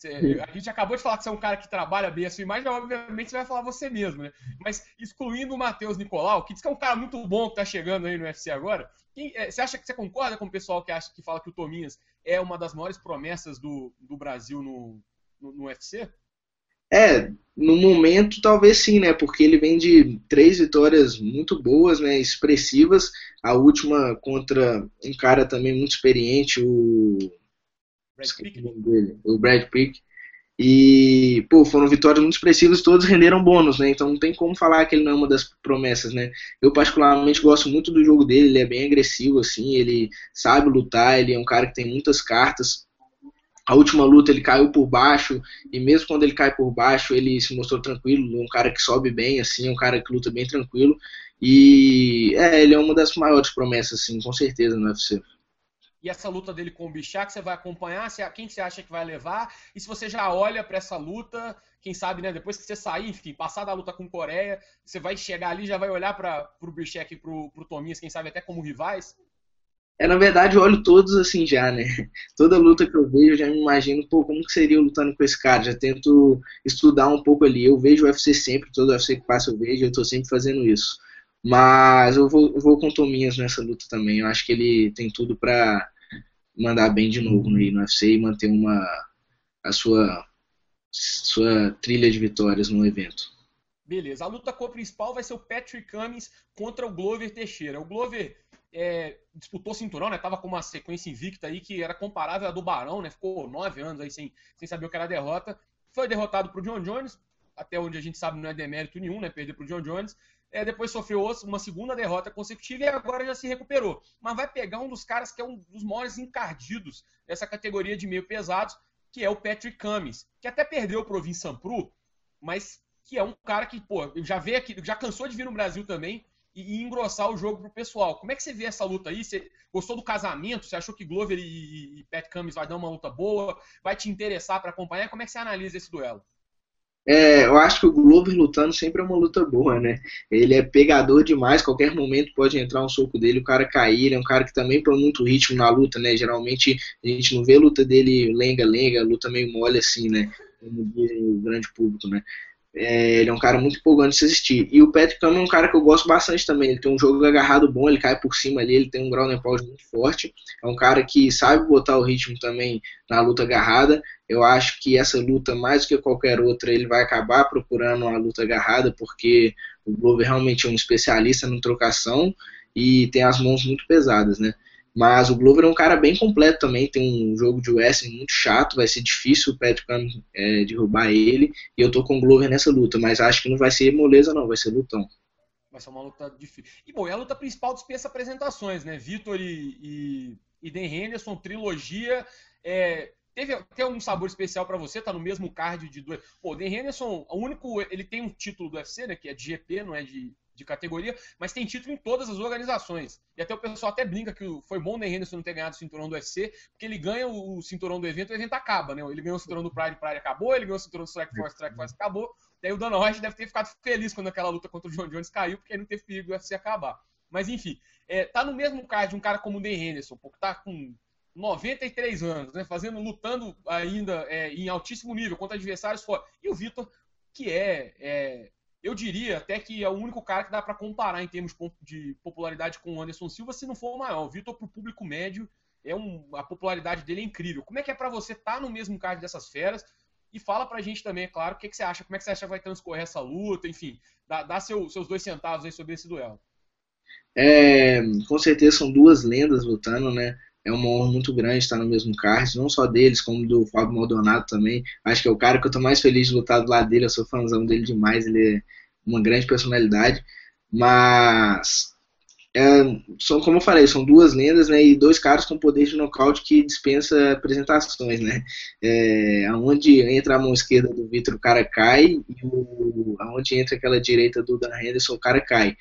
a gente acabou de falar que você é um cara que trabalha bem a sua imagem, obviamente você vai falar você mesmo, né? Mas excluindo o Matheus Nicolau, que diz que é um cara muito bom que tá chegando aí no UFC agora, quem, é, você acha que você concorda com o pessoal que acha que fala que o Tominhas é uma das maiores promessas do, do Brasil no, no, no UFC? É, no momento talvez sim, né? Porque ele vem de três vitórias muito boas, né? Expressivas. A última contra um cara também muito experiente, o Brad Pitt. O Brad Pitt. E, pô, foram vitórias muito expressivas, todos renderam bônus, né? Então não tem como falar que ele não é uma das promessas, né? Eu particularmente gosto muito do jogo dele, ele é bem agressivo, assim, ele sabe lutar, ele é um cara que tem muitas cartas. A última luta ele caiu por baixo, e mesmo quando ele cai por baixo, ele se mostrou tranquilo, um cara que sobe bem, assim, um cara que luta bem tranquilo. E é, ele é uma das maiores promessas, assim, com certeza no UFC e essa luta dele com o Bichak, você vai acompanhar, quem você acha que vai levar, e se você já olha para essa luta, quem sabe, né, depois que você sair, enfim, passar da luta com Coreia, você vai chegar ali, já vai olhar para o Bichak e para o Tomias, quem sabe até como rivais? É, na verdade, eu olho todos assim já, né? Toda luta que eu vejo, eu já me imagino, pô, como que seria eu lutando com esse cara? Já tento estudar um pouco ali. Eu vejo o UFC sempre, todo UFC que passa eu vejo, eu tô sempre fazendo isso. Mas eu vou, eu vou com o Tominhas nessa luta também. Eu acho que ele tem tudo para mandar bem de novo no, no UFC e manter uma, a sua, sua trilha de vitórias no evento. Beleza. A luta co-principal vai ser o Patrick Cummins contra o Glover Teixeira. O Glover é, disputou cinturão, né? Tava com uma sequência invicta aí que era comparável à do Barão, né? Ficou nove anos aí sem, sem saber o que era derrota. Foi derrotado pro John Jones, até onde a gente sabe não é demérito nenhum, né? Perder pro John Jones é, depois sofreu uma segunda derrota consecutiva e agora já se recuperou. Mas vai pegar um dos caras que é um dos maiores encardidos dessa categoria de meio pesados, que é o Patrick Cummins, que até perdeu pro Vincent Pru, mas que é um cara que, pô, já veio aqui, já cansou de vir no Brasil também e, e engrossar o jogo pro pessoal. Como é que você vê essa luta aí? Você gostou do casamento? Você achou que Glover e, e Pat Cummins vai dar uma luta boa? Vai te interessar para acompanhar? Como é que você analisa esse duelo? É, eu acho que o Glover lutando sempre é uma luta boa, né? Ele é pegador demais, qualquer momento pode entrar um soco dele, o cara cair, ele é um cara que também põe muito ritmo na luta, né? Geralmente a gente não vê a luta dele lenga-lenga, luta meio mole assim, né? Como diz o grande público, né? É, ele é um cara muito empolgante de se assistir. E o Patrick Cameron é um cara que eu gosto bastante também. Ele tem um jogo agarrado bom, ele cai por cima ali, ele tem um ground and pound muito forte. É um cara que sabe botar o ritmo também na luta agarrada. Eu acho que essa luta, mais do que qualquer outra, ele vai acabar procurando uma luta agarrada, porque o Glover realmente é um especialista na trocação e tem as mãos muito pesadas, né? Mas o Glover é um cara bem completo também, tem um jogo de wrestling muito chato, vai ser difícil o Patrick é, derrubar ele, e eu tô com o Glover nessa luta, mas acho que não vai ser moleza não, vai ser lutão. Vai ser uma luta difícil. E bom, é a luta principal dispensa apresentações, né? Vitor e, e, e Dan Henderson, trilogia, é, teve até um sabor especial para você, tá no mesmo card de dois. Pô, o Dan Henderson, o único, ele tem um título do UFC, né, que é de GP, não é de de categoria, mas tem título em todas as organizações. E até o pessoal até brinca que foi bom o Henderson não ter ganhado o cinturão do UFC, porque ele ganha o cinturão do evento, o evento acaba, né? Ele ganhou o cinturão do Pride, Pride acabou, ele ganhou o cinturão do Strike Force, Strike Force acabou. Daí o Dana White deve ter ficado feliz quando aquela luta contra o John Jones caiu, porque aí não teve perigo do UFC acabar. Mas enfim, é, tá no mesmo card de um cara como o Dan Henderson, porque tá com 93 anos, né? Fazendo, lutando ainda é, em altíssimo nível contra adversários fora. E o Vitor, que é, é eu diria até que é o único cara que dá para comparar em termos de popularidade com o Anderson Silva, se não for o maior. O Vitor, para o público médio, é um, a popularidade dele é incrível. Como é que é para você estar tá no mesmo card dessas feras? E fala pra gente também, é claro, o que, que você acha, como é que você acha que vai transcorrer essa luta, enfim, dá, dá seu, seus dois centavos aí sobre esse duelo. É, com certeza são duas lendas lutando, né? É uma honra muito grande estar no mesmo card, não só deles, como do Fábio Maldonado também. Acho que é o cara que eu tô mais feliz de lutar do lado dele, eu sou fãzão dele demais, ele é uma grande personalidade. Mas, é, são, como eu falei, são duas lendas, né, e dois caras com poder de nocaute que dispensa apresentações, né. É, aonde entra a mão esquerda do Vitor, o cara cai, e o, aonde entra aquela direita do Dan Henderson, o cara cai.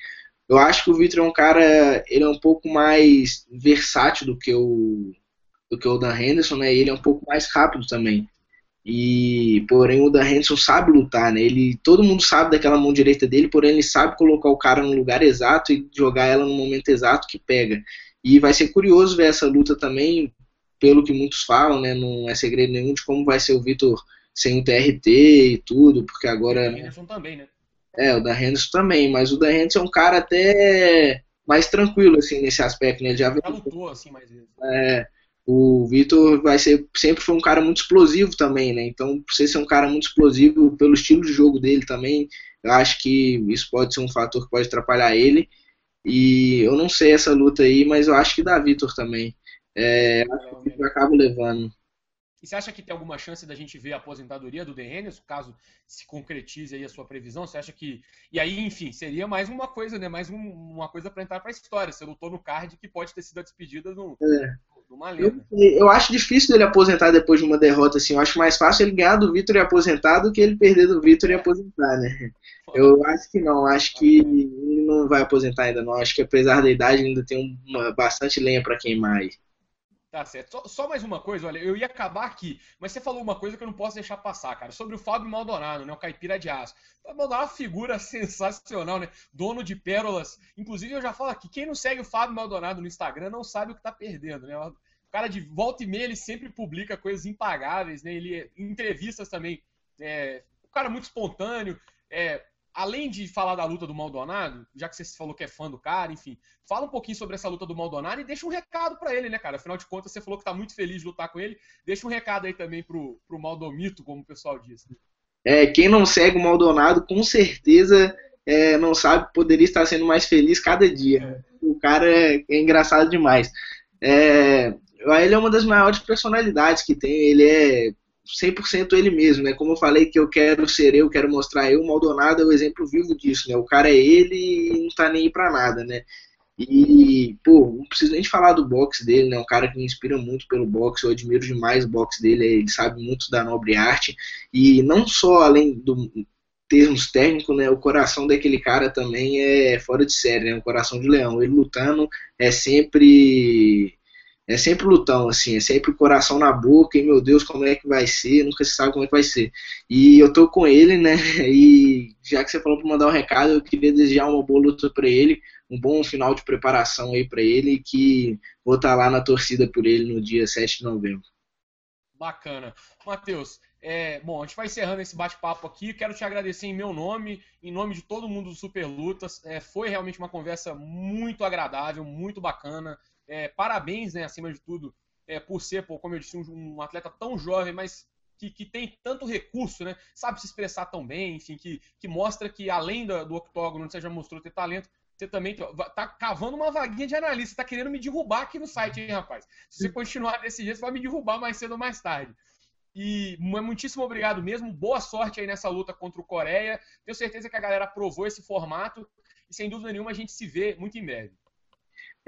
Eu acho que o Vitor é um cara, ele é um pouco mais versátil do que o do que o Dan Henderson, né? Ele é um pouco mais rápido também. E porém o Dan Henderson sabe lutar, né? Ele todo mundo sabe daquela mão direita dele, porém ele sabe colocar o cara no lugar exato e jogar ela no momento exato que pega. E vai ser curioso ver essa luta também, pelo que muitos falam, né, não é segredo nenhum de como vai ser o Vitor sem o TRT e tudo, porque agora. O Henderson também, né? É, o da Henderson também, mas o da Henderson é um cara até mais tranquilo, assim, nesse aspecto, né? Ele já, já lutou, assim, mais vezes. É, o Vitor vai ser, sempre foi um cara muito explosivo também, né? Então, por ser um cara muito explosivo, pelo estilo de jogo dele também, eu acho que isso pode ser um fator que pode atrapalhar ele. E eu não sei essa luta aí, mas eu acho que dá Vitor também. É, acho que eu acabo levando. E você acha que tem alguma chance da gente ver a aposentadoria do Dennis, caso se concretize aí a sua previsão? Você acha que. E aí, enfim, seria mais uma coisa, né? Mais um, uma coisa para entrar para a história. Você lutou no card que pode ter sido a despedida do, é. numa lenda. Eu, eu, acho difícil ele aposentar depois de uma derrota, assim. Eu acho mais fácil ele ganhar do Vitor e aposentar do que ele perder do Vitor e aposentar, né? Eu acho que não. Acho que ele não vai aposentar ainda, não. Acho que apesar da idade ainda tem uma, bastante lenha para queimar aí. Tá certo. Só, só, mais uma coisa, olha, eu ia acabar aqui, mas você falou uma coisa que eu não posso deixar passar, cara, sobre o Fábio Maldonado, né, o caipira de aço. Fábio Maldonado é uma figura sensacional, né, dono de pérolas. Inclusive, eu já falo aqui, quem não segue o Fábio Maldonado no Instagram não sabe o que tá perdendo, né. O cara de volta e meia, ele sempre publica coisas impagáveis, né, ele entrevistas também. É, um cara muito espontâneo, é, além de falar da luta do Maldonado, já que você falou que é fã do cara, enfim, fala um pouquinho sobre essa luta do Maldonado e deixa um recado para ele, né, cara? Afinal de contas, você falou que tá muito feliz de lutar com ele. Deixa um recado aí também pro, pro Maldomito, como o pessoal diz. É, quem não segue o Maldonado, com certeza é, não sabe, poderia estar sendo mais feliz cada dia. É. O cara é, é engraçado demais. É, ele é uma das maiores personalidades que tem. Ele é 100% ele mesmo, né? Como eu falei que eu quero ser eu, quero mostrar eu, o Maldonado é o exemplo vivo disso, né? O cara é ele e não tá nem aí pra nada, né? E, pô, não preciso nem falar do boxe dele, né? Um cara que me inspira muito pelo boxe, eu admiro demais o boxe dele, ele sabe muito da nobre arte. E não só além do termos técnicos, né? O coração daquele cara também é fora de série, né? Um coração de leão. Ele lutando é sempre é sempre lutão, assim, é sempre o coração na boca, e meu Deus, como é que vai ser, nunca se sabe como é que vai ser. E eu tô com ele, né, e já que você falou para mandar um recado, eu queria desejar uma boa luta para ele, um bom final de preparação aí para ele, e que vou estar tá lá na torcida por ele no dia 7 de novembro. Bacana. Matheus, é, bom, a gente vai encerrando esse bate-papo aqui. Quero te agradecer em meu nome, em nome de todo mundo do Super Lutas. É, foi realmente uma conversa muito agradável, muito bacana. É, parabéns, né, acima de tudo, é, por ser, pô, como eu disse, um, um atleta tão jovem, mas que, que, tem tanto recurso, né? Sabe se expressar tão bem, enfim, que, que mostra que além do, do octógono, você já mostrou ter talento, você também tá cavando uma vaguinha de analista, tá querendo me derrubar aqui no site, hein, rapaz? Se você continuar desse jeito, você vai me derrubar mais cedo ou mais tarde. E muitíssimo obrigado mesmo, boa sorte aí nessa luta contra o Coreia. Tenho certeza que a galera aprovou esse formato e sem dúvida nenhuma a gente se vê muito em breve.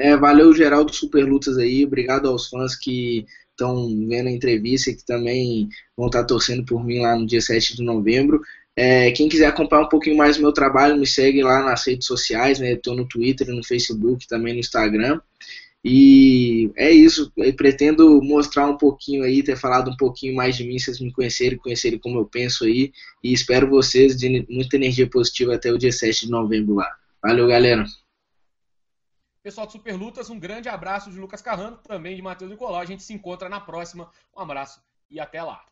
É, valeu geral do Super Lutas aí, obrigado aos fãs que estão vendo a entrevista e que também vão estar torcendo por mim lá no dia 7 de novembro. É, quem quiser acompanhar um pouquinho mais do meu trabalho, me segue lá nas redes sociais, né? Estou no Twitter, no Facebook, também no Instagram. E é isso, eu pretendo mostrar um pouquinho aí, ter falado um pouquinho mais de mim, vocês me conhecerem, conhecerem como eu penso aí. E espero vocês de muita energia positiva até o dia 7 de novembro lá. Valeu, galera! Pessoal do Super Lutas, um grande abraço de Lucas Carrano, também de Matheus Nicolau. A gente se encontra na próxima. Um abraço e até lá.